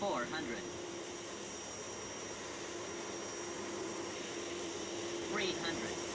400. 300.